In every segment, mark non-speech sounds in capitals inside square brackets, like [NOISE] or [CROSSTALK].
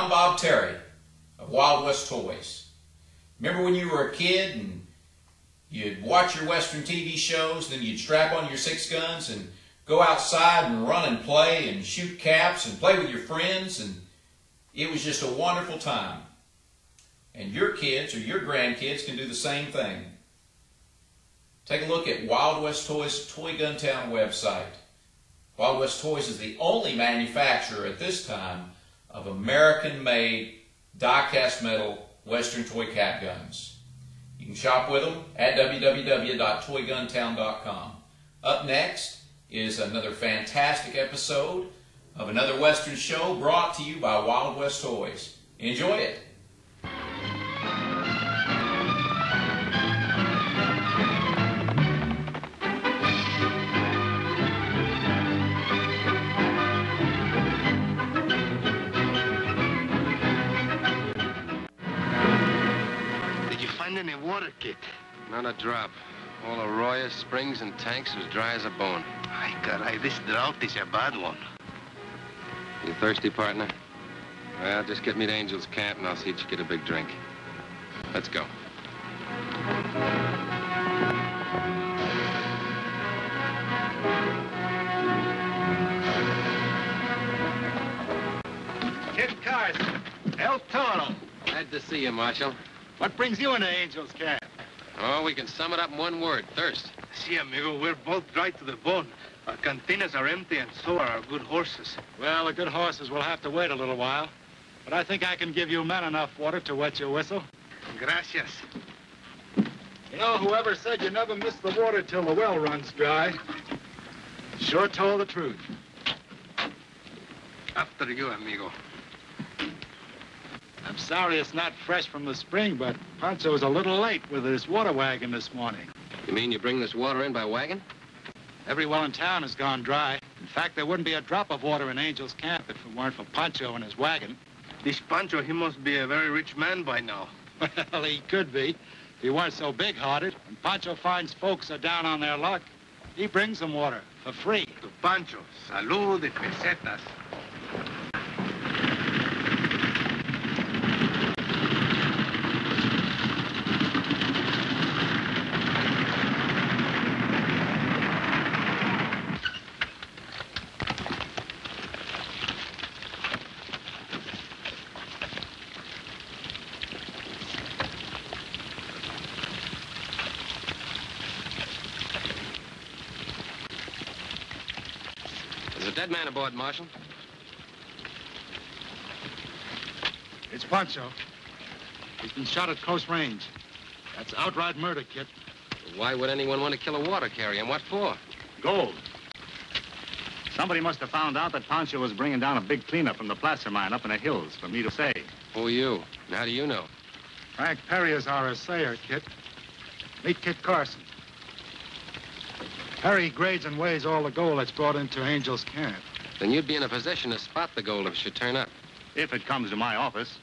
John Bob Terry of Wild West Toys. Remember when you were a kid and you'd watch your Western TV shows, then you'd strap on your six guns and go outside and run and play and shoot caps and play with your friends and it was just a wonderful time. And your kids or your grandkids can do the same thing. Take a look at Wild West Toys Toy Gun Town website. Wild West Toys is the only manufacturer at this time of American-made die-cast metal Western toy cap guns. You can shop with them at www.toyguntown.com. Up next is another fantastic episode of another Western show brought to you by Wild West Toys. Enjoy it. Water, Kit? Not a drop. All arroyos, springs, and tanks are as dry as a bone. Ay, caray, this drought is a bad one. You thirsty, partner? Well, just get me to Angel's Camp and I'll see that you get a big drink. Let's go. Kit Carson, El Toro. Glad to see you, Marshal. What brings you into Angel's Camp? Oh, we can sum it up in one word, thirst. See, amigo, we're both dry to the bone. Our cantinas are empty, and so are our good horses. Well, the good horses will have to wait a little while. But I think I can give you men enough water to wet your whistle. Gracias. You know, whoever said you never miss the water till the well runs dry, sure told the truth. After you, amigo. I'm sorry it's not fresh from the spring, but Pancho's a little late with his water wagon this morning. You mean you bring this water in by wagon? Every well in town has gone dry. In fact, there wouldn't be a drop of water in Angel's Camp if it weren't for Pancho and his wagon. This Pancho, he must be a very rich man by now. Well, he could be if he weren't so big-hearted. When Pancho finds folks are down on their luck, he brings them water for free. To Pancho, salud de pesetas. There's a dead man aboard, Marshal. It's Pancho. He's been shot at close range. That's outright murder, Kit. Why would anyone want to kill a water carrier, and what for? Gold. Somebody must have found out that Pancho was bringing down a big cleanup from the placer mine up in the hills for me to say. Who are you? And how do you know? Frank Perry is our assayer, Kit. Meet Kit Carson. Perry grades and weighs all the gold that's brought into Angel's Camp. Then you'd be in a position to spot the gold if it should turn up. If it comes to my office.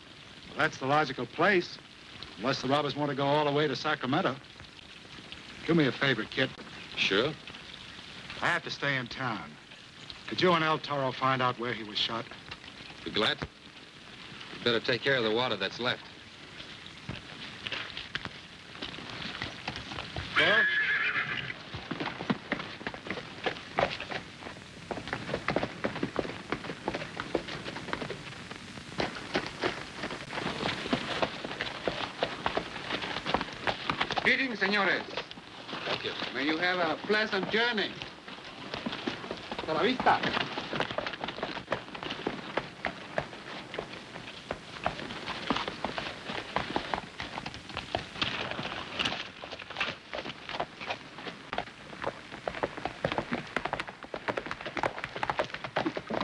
Well, that's the logical place. Unless the robbers want to go all the way to Sacramento. Do me a favor, Kit. Sure. I have to stay in town. Could you and El Toro find out where he was shot? Be glad. You better take care of the water that's left. Well? Greetings, senores. Thank you. May you have a pleasant journey. Hasta la vista.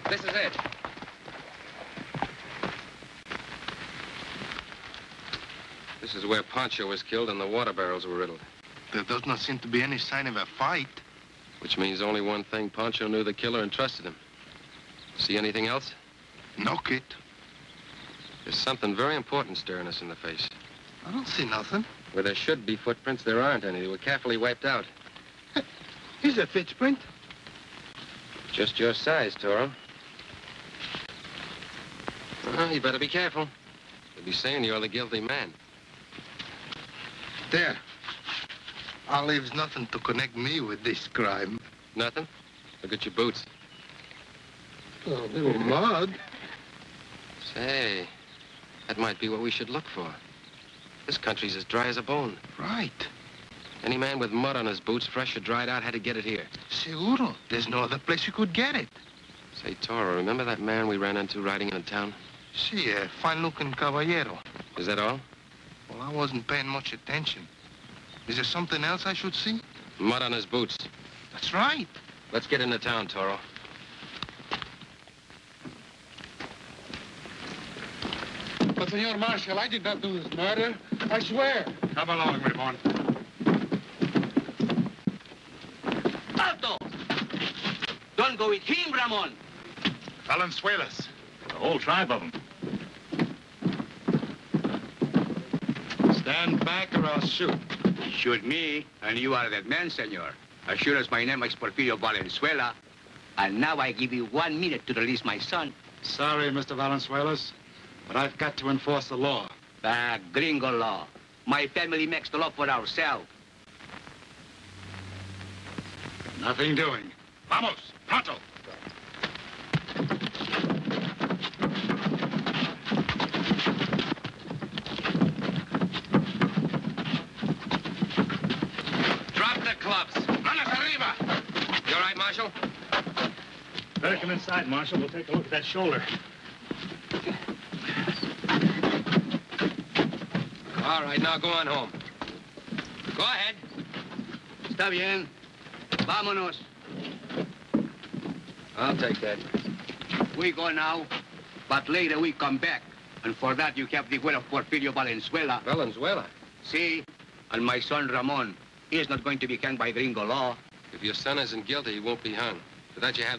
This is it. This is where Pancho was killed and the water barrels were riddled. There does not seem to be any sign of a fight. Which means only one thing. Pancho knew the killer and trusted him. See anything else? No, Kit. There's something very important staring us in the face. I don't see nothing. Where there should be footprints, there aren't any. They were carefully wiped out. [LAUGHS] Here's a footprint. Just your size, Toro. Well, you better be careful. They'll be saying you're the guilty man. There. I'll leaves nothing to connect me with this crime. Nothing? Look at your boots. Oh, little mud. Say, that might be what we should look for. This country's as dry as a bone. Right. Any man with mud on his boots, fresh or dried out, had to get it here. Seguro. There's no other place you could get it. Say, Toro, remember that man we ran into riding in town? See, eh, a fine-looking caballero. Is that all? Well, I wasn't paying much attention. Is there something else I should see? Mud on his boots. That's right. Let's get into town, Toro. But, Senor Marshal, I did not do this murder. I swear. Come along, Ramon. Alto! Don't go with him, Ramon. Valenzuelas. The whole tribe of them. Stand back or I'll shoot. Shoot me, and you are that man, senor. As sure as my name is Porfirio Valenzuela. And now I give you one minute to release my son. Sorry, Mr. Valenzuelas, but I've got to enforce the law. The gringo law. My family makes the law for ourselves. Nothing doing. Vamos, pronto. Drop the clubs. Manos arriba. You all right, Marshal? Better come inside, Marshal. We'll take a look at that shoulder. All right, now go on home. Go ahead. Está bien. Vámonos. I'll take that. We go now, but later we come back. And for that, you have the will of Porfirio Valenzuela. Valenzuela. See? And my son Ramon. He is not going to be hanged by gringo law. If your son isn't guilty, he won't be hung. For that, you have